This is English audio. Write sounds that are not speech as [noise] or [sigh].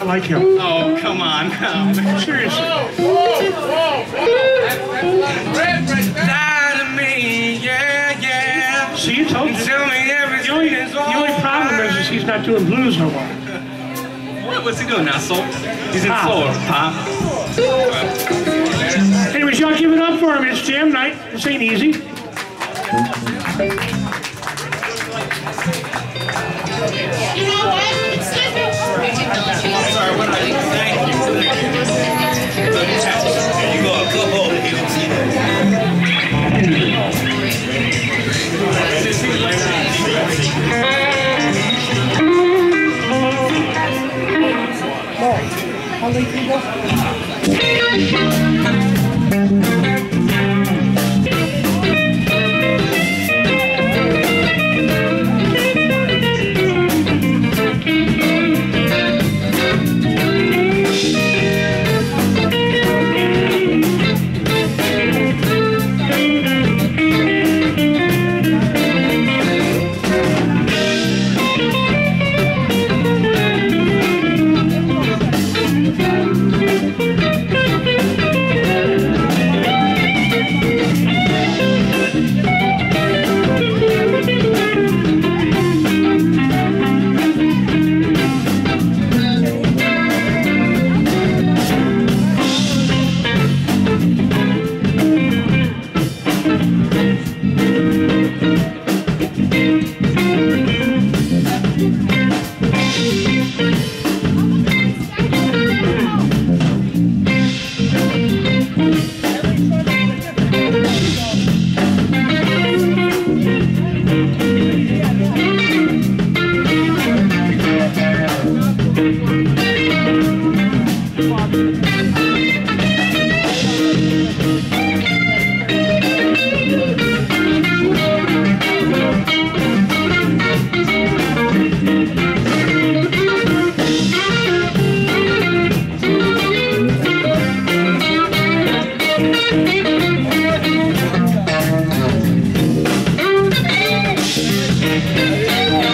I like him. Oh, come on. [laughs] Seriously. Die to me, yeah, yeah. See, you told you. Tell me everything is The only problem is, is he's not doing blues no more. What, what's he doing now, soul? He's in soul, pop. Anyways, y'all give it up for him. It's jam night. This ain't easy. Thank you. Thank you.